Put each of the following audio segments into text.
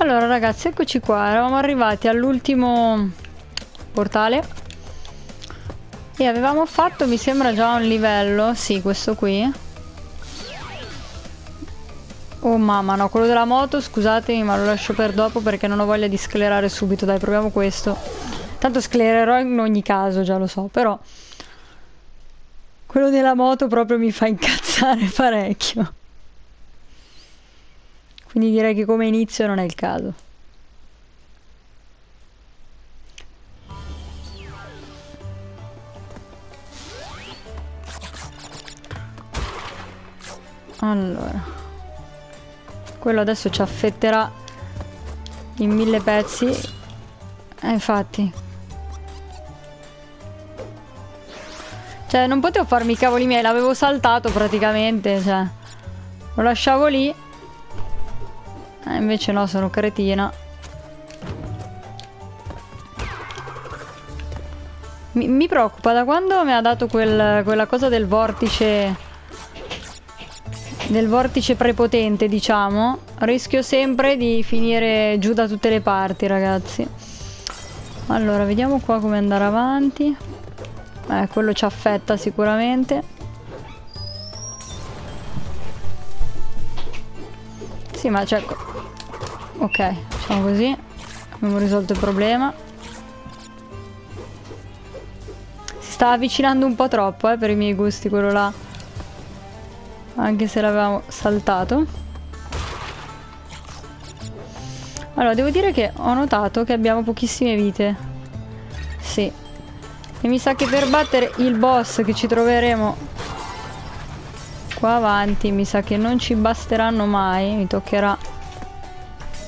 Allora ragazzi, eccoci qua. Eravamo arrivati all'ultimo portale. E avevamo fatto, mi sembra, già un livello. Sì, questo qui. Oh mamma, no, quello della moto, scusatemi, ma lo lascio per dopo perché non ho voglia di sclerare subito. Dai, proviamo questo. Tanto sclererò in ogni caso, già lo so, però... Quello della moto proprio mi fa incazzare parecchio. Quindi direi che come inizio non è il caso. Allora. Quello adesso ci affetterà in mille pezzi. Eh, infatti. Cioè, non potevo farmi i cavoli miei, l'avevo saltato praticamente, cioè. Lo lasciavo lì. Invece no, sono cretina. Mi, mi preoccupa da quando mi ha dato quel, quella cosa del vortice del vortice prepotente, diciamo, rischio sempre di finire giù da tutte le parti, ragazzi. Allora, vediamo qua come andare avanti. Eh, quello ci affetta sicuramente. Sì, ma c'è... Ok, facciamo così. Abbiamo risolto il problema. Si sta avvicinando un po' troppo, eh, per i miei gusti, quello là. Anche se l'avevamo saltato. Allora devo dire che ho notato che abbiamo pochissime vite. Sì. E mi sa che per battere il boss che ci troveremo qua avanti mi sa che non ci basteranno mai. Mi toccherà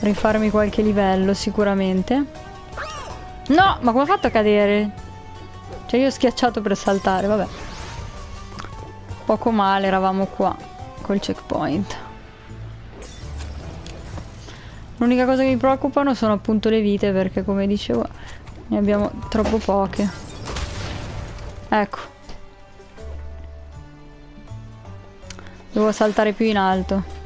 rifarmi qualche livello sicuramente no ma come ho fatto a cadere cioè io ho schiacciato per saltare vabbè Poco male eravamo qua col checkpoint. L'unica cosa che mi preoccupano sono appunto le vite perché come dicevo ne abbiamo troppo poche. Ecco. Devo saltare più in alto.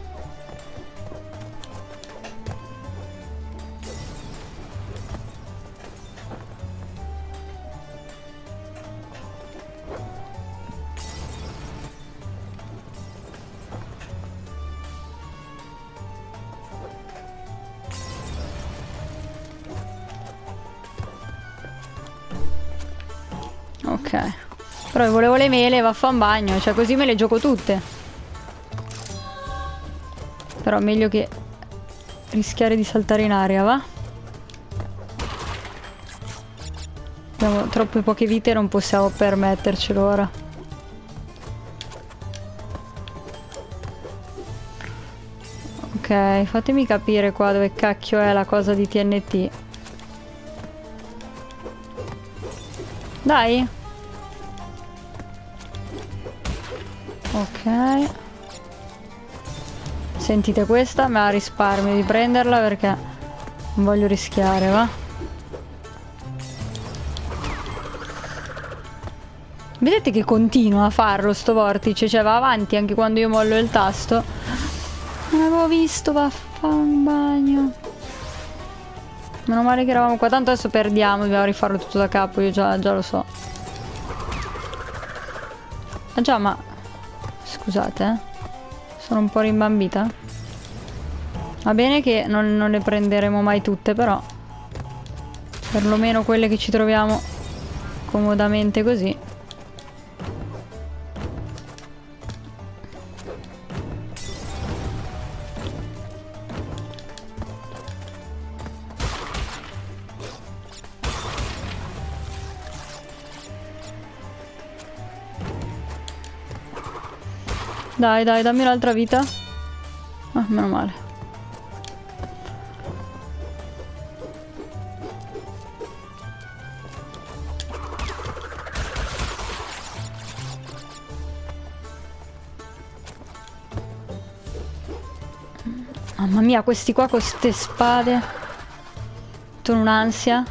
Però volevo le mele, vaffa un bagno, cioè così me le gioco tutte. Però meglio che rischiare di saltare in aria, va? Abbiamo troppe poche vite e non possiamo permettercelo ora. Ok, fatemi capire qua dove cacchio è la cosa di TNT. Dai! Ok. Sentite questa, me la risparmio di prenderla perché non voglio rischiare, va? Vedete che continua a farlo sto vortice, cioè va avanti anche quando io mollo il tasto. Non avevo visto, va a fare un bagno. Meno male che eravamo qua, tanto adesso perdiamo, dobbiamo rifarlo tutto da capo, io già, già lo so. Ah già, ma Scusate, eh. Sono un po' rimbambita. Va bene che non, non le prenderemo mai tutte, però... Perlomeno quelle che ci troviamo comodamente così. Dai, dai, dammi un'altra vita. Ah, meno male. Mamma mia, questi qua con queste spade. Sono un'ansia.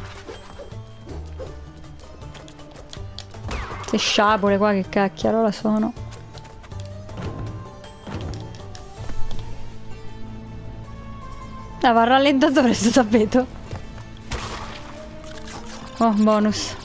Queste sciabole qua che cacchiarola sono. Ah, va rallentatore sto tappeto. Oh, bonus.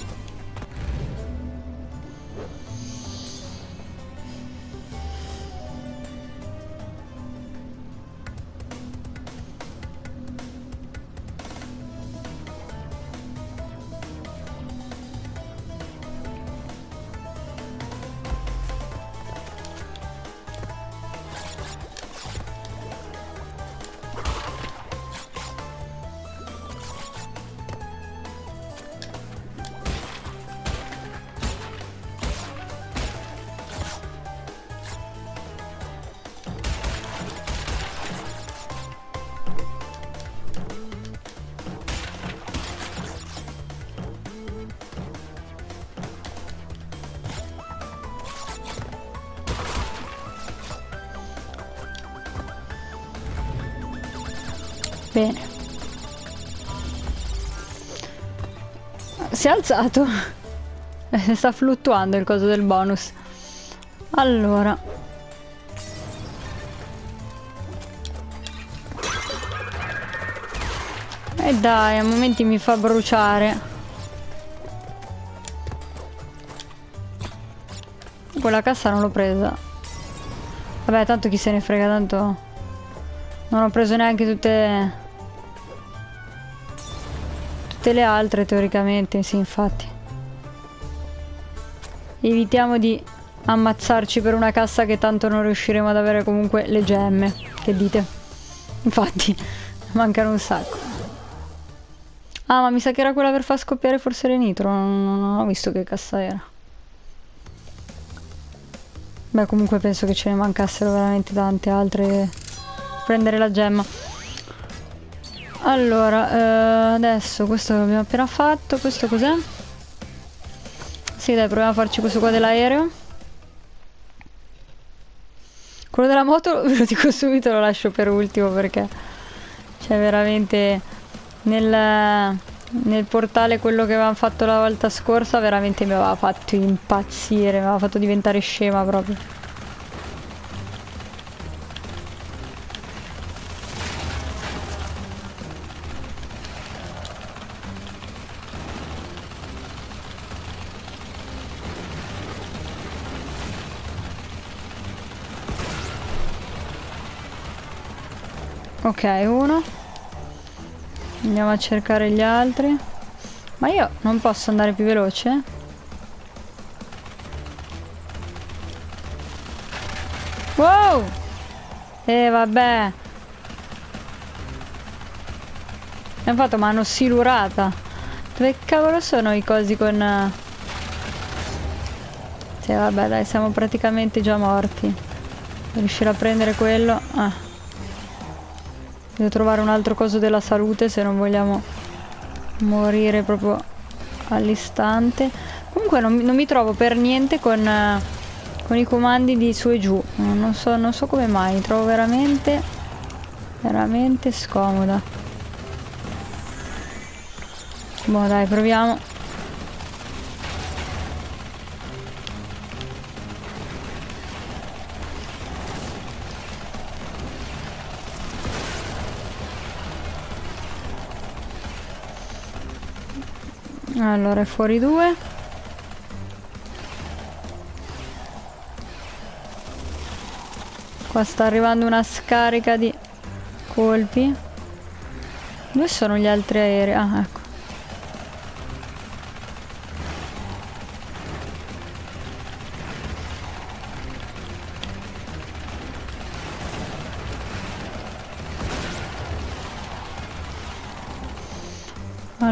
Bene. Si è alzato. Sta fluttuando il coso del bonus. Allora. E dai, a momenti mi fa bruciare. Quella cassa non l'ho presa. Vabbè, tanto chi se ne frega, tanto... Non ho preso neanche tutte... Tutte le altre teoricamente, sì infatti. Evitiamo di ammazzarci per una cassa che tanto non riusciremo ad avere comunque le gemme. Che dite? Infatti, mancano un sacco. Ah, ma mi sa che era quella per far scoppiare forse le nitro. Non, non ho visto che cassa era. Beh, comunque penso che ce ne mancassero veramente tante altre prendere la gemma. Allora, eh, adesso questo l'abbiamo appena fatto. Questo cos'è? Sì, dai, proviamo a farci questo qua dell'aereo. Quello della moto, ve lo dico subito, lo lascio per ultimo perché c'è veramente nel, nel portale quello che avevamo fatto la volta scorsa veramente mi aveva fatto impazzire, mi aveva fatto diventare scema proprio. Ok, uno. Andiamo a cercare gli altri. Ma io non posso andare più veloce? Wow! E eh, vabbè. Abbiamo fatto mano silurata. Dove cavolo sono i cosi con... Sì, vabbè, dai, siamo praticamente già morti. Riuscire a prendere quello... Ah. Devo trovare un altro coso della salute se non vogliamo morire proprio all'istante. Comunque non, non, mi trovo per niente con, uh, con, i comandi di su e giù. Non so, non so come mai, mi trovo veramente, veramente scomoda. Boh dai, proviamo. Allora è fuori due. Qua sta arrivando una scarica di colpi. Dove sono gli altri aerei? Ah, ecco.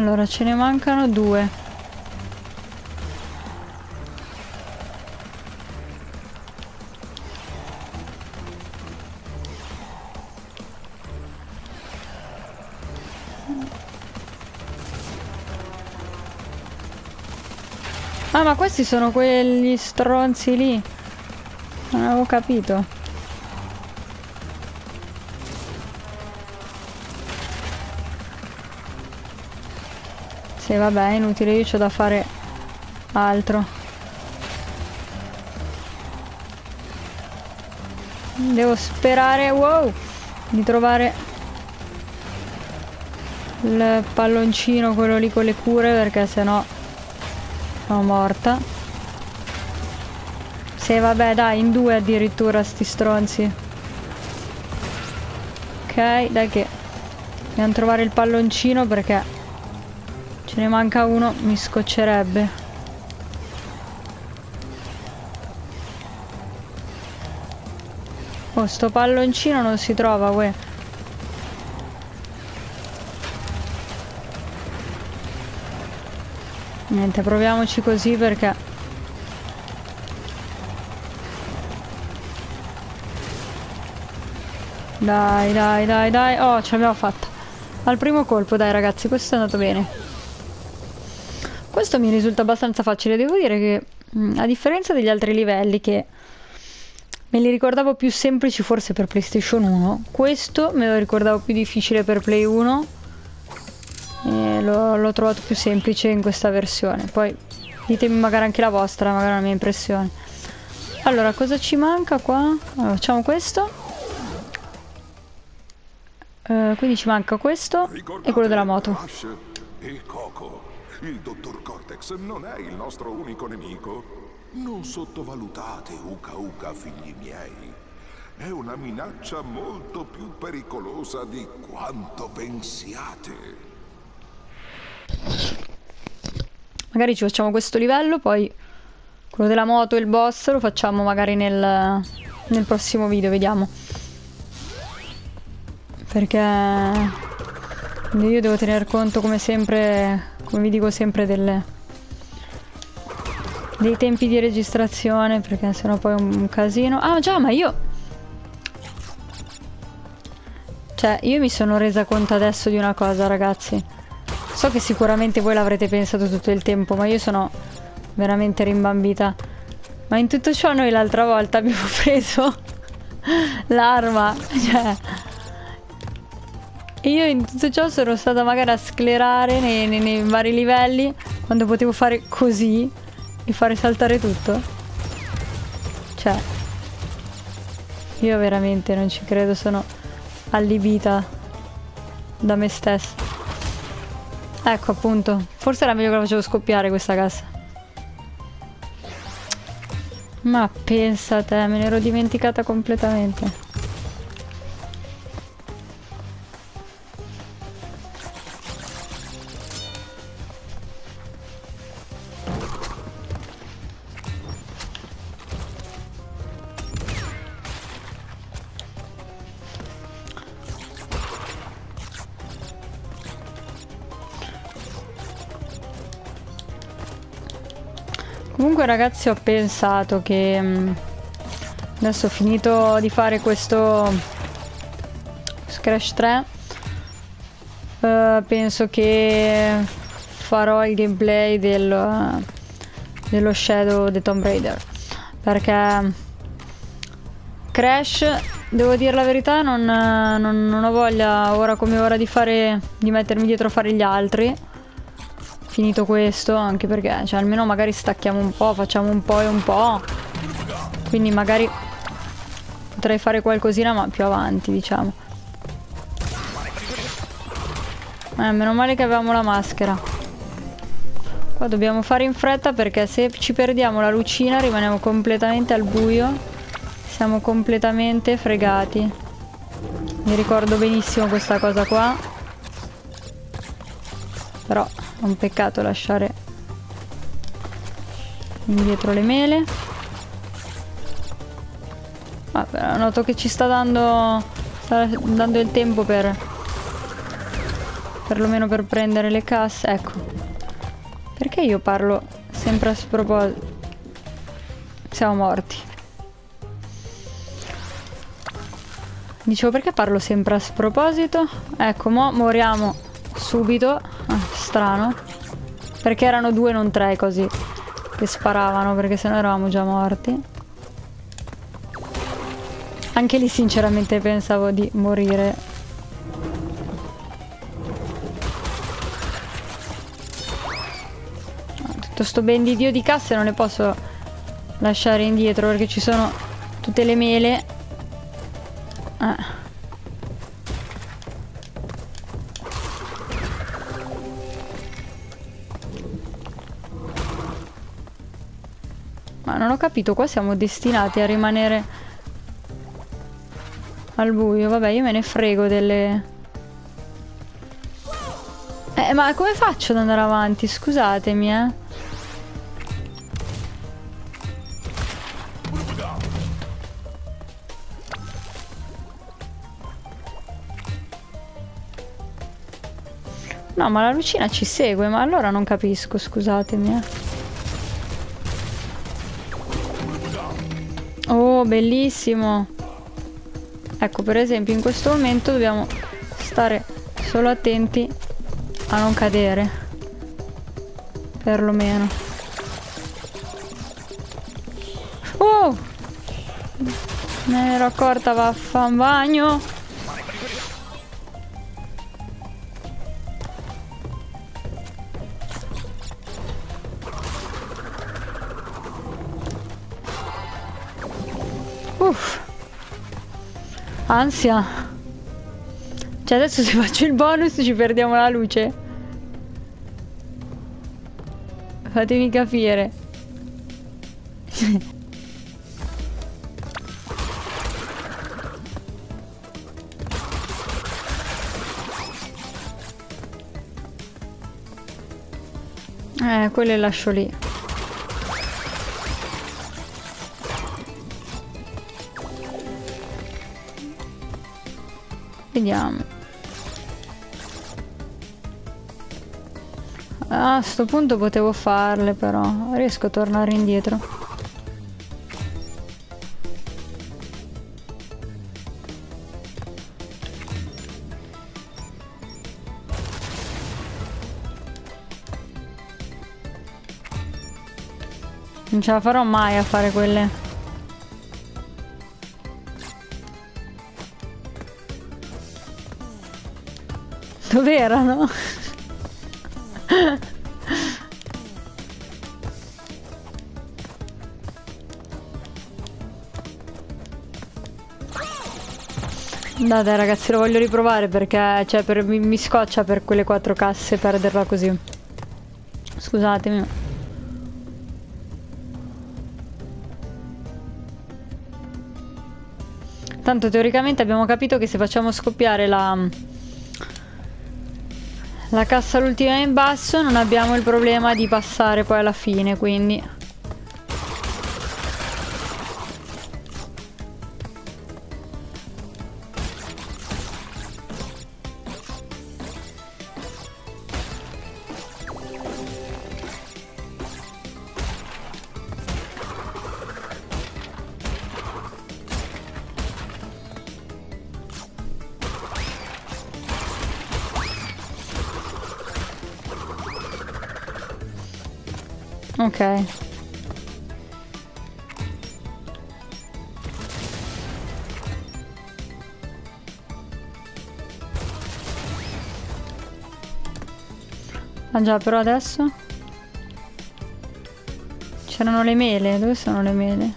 Allora, ce ne mancano due. Ah, ma questi sono quegli stronzi lì. Non avevo capito. Sì, vabbè, è inutile, io ho da fare altro. Devo sperare, wow, di trovare il palloncino, quello lì con le cure, perché sennò sono morta. Se vabbè dai, in due addirittura sti stronzi. Ok, dai che dobbiamo trovare il palloncino perché ce ne manca uno, mi scoccerebbe. Oh, sto palloncino non si trova, uè. Niente, proviamoci così perché... Dai, dai, dai, dai. Oh, ce l'abbiamo fatta. Al primo colpo, dai ragazzi, questo è andato bene. Questo mi risulta abbastanza facile. Devo dire che, a differenza degli altri livelli che Me li ricordavo più semplici forse per PlayStation 1. Questo me lo ricordavo più difficile per Play 1. E l'ho trovato più semplice in questa versione. Poi ditemi magari anche la vostra, magari la mia impressione. Allora, cosa ci manca qua? Allora, facciamo questo. Uh, quindi ci manca questo Ricordate e quello della moto. Il dottor Cortex non è il nostro unico nemico. Non sottovalutate Uka Uka, figli miei. È una minaccia molto più pericolosa di quanto pensiate. Magari ci facciamo questo livello, poi quello della moto e il boss lo facciamo magari nel, nel prossimo video, vediamo. Perché io devo tener conto come sempre, come vi dico sempre, delle dei tempi di registrazione perché sennò poi è un casino. Ah già, ma io... Cioè, io mi sono resa conto adesso di una cosa, ragazzi. So che sicuramente voi l'avrete pensato tutto il tempo, ma io sono veramente rimbambita. Ma in tutto ciò noi l'altra volta abbiamo preso l'arma, cioè... Io in tutto ciò sono stata magari a sclerare nei, nei, nei vari livelli quando potevo fare così e fare saltare tutto? Cioè, io veramente non ci credo, sono allibita da me stessa. Ecco appunto, forse era meglio che la facevo scoppiare questa cassa. Ma pensa te, me ne ero dimenticata completamente. Comunque ragazzi ho pensato che mm, adesso ho finito di fare questo Crash 3 uh, penso che farò il gameplay del, dello Shadow di Tomb Raider. Perché Crash devo dire la verità non, non, non ho voglia ora come ora di fare di mettermi dietro a fare gli altri finito questo, anche perché cioè, almeno magari stacchiamo un po', facciamo un po' e un po'. Quindi magari potrei fare qualcosina ma più avanti, diciamo. Eh, meno male che avevamo la maschera. Qua dobbiamo fare in fretta perché se ci perdiamo la lucina rimaniamo completamente al buio. Siamo completamente fregati. Mi ricordo benissimo questa cosa qua. Però è un peccato lasciare indietro le mele. Vabbè, noto che ci sta dando, sta dando il tempo per perlomeno per prendere le casse. Ecco. Perché io parlo sempre a sproposito? Siamo morti. Dicevo perché parlo sempre a sproposito? Ecco, mo moriamo subito. Ah, strano. Perché erano due, non tre così. Che sparavano, perché sennò eravamo già morti. Anche lì sinceramente pensavo di morire. Tutto sto ben di dio di casse non le posso lasciare indietro perché ci sono tutte le mele. Ma non ho capito, qua siamo destinati a rimanere al buio. Vabbè, io me ne frego delle... Eh, ma come faccio ad andare avanti? Scusatemi, eh. No, ma la lucina ci segue, ma allora non capisco, scusatemi, eh. Bellissimo. Ecco, per esempio, in questo momento dobbiamo stare solo attenti a non cadere. Perlomeno. Oh! Me ne ero accorta, vaffa bagno. Ansia. Cioè adesso se faccio il bonus ci perdiamo la luce. Fatemi capire. eh, quelle lascio lì. Vediamo. A sto punto potevo farle però. Riesco a tornare indietro. Non ce la farò mai a fare quelle. Dove erano? No dai ragazzi lo voglio riprovare perché cioè, per, mi, mi scoccia per quelle quattro casse perderla così. Scusatemi. Tanto teoricamente abbiamo capito che se facciamo scoppiare la la cassa l'ultima in basso non abbiamo il problema di passare poi alla fine quindi Ok. Ah già, però adesso... C'erano le mele, dove sono le mele?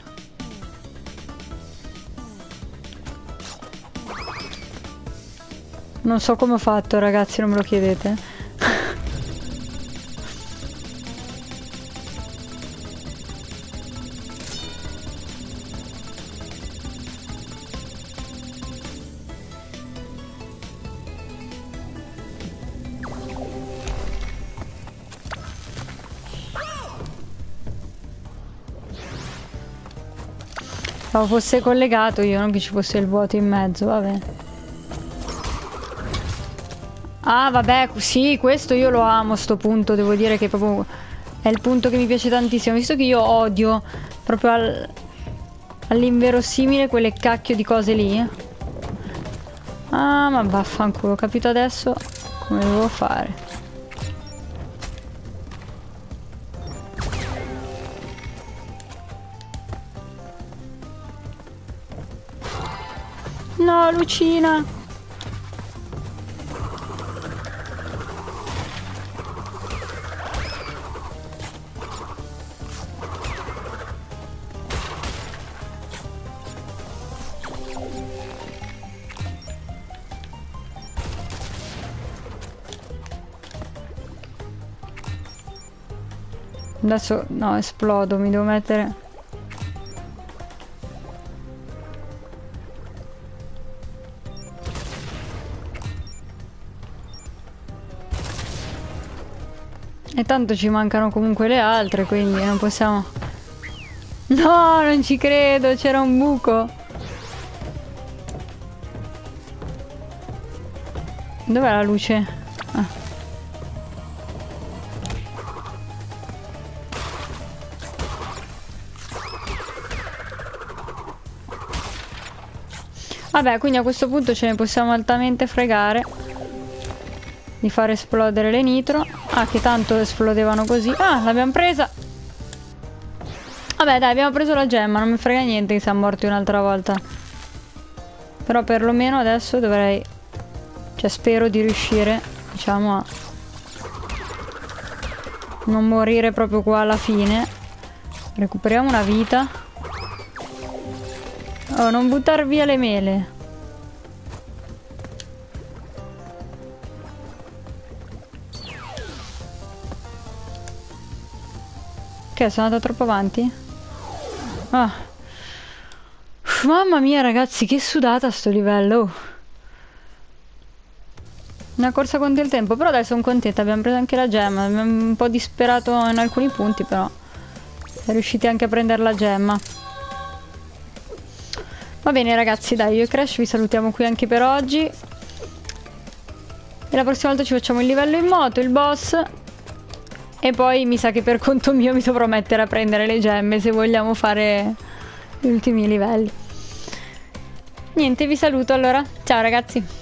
Non so come ho fatto ragazzi, non me lo chiedete. Pensavo fosse collegato io, non che ci fosse il vuoto in mezzo, vabbè. Ah, vabbè, sì, questo io lo amo, sto punto, devo dire che proprio è il punto che mi piace tantissimo, visto che io odio proprio al, all'inverosimile quelle cacchio di cose lì. Ah, ma vaffanculo, ho capito adesso come devo fare. No, Lucina! Adesso no, esplodo, mi devo mettere E tanto ci mancano comunque le altre, quindi non possiamo... No, non ci credo, c'era un buco. Dov'è la luce? Ah. Vabbè, quindi a questo punto ce ne possiamo altamente fregare di far esplodere le nitro. Ah, che tanto esplodevano così. Ah, l'abbiamo presa. Vabbè, dai, abbiamo preso la gemma. Non mi frega niente che siamo morti un'altra volta. Però perlomeno adesso dovrei... Cioè, spero di riuscire, diciamo, a... Non morire proprio qua alla fine. Recuperiamo una vita. Oh, non buttar via le mele. Che sono andata troppo avanti? Ah. Uff, mamma mia ragazzi, che sudata sto livello. Una corsa contro il tempo, però dai sono contenta, abbiamo preso anche la gemma, abbiamo un po' disperato in alcuni punti però. Siamo riusciti anche a prendere la gemma. Va bene ragazzi, dai, io e Crash vi salutiamo qui anche per oggi. E la prossima volta ci facciamo il livello in moto, il boss. E poi mi sa che per conto mio mi dovrò mettere a prendere le gemme se vogliamo fare gli ultimi livelli. Niente, vi saluto allora. Ciao ragazzi.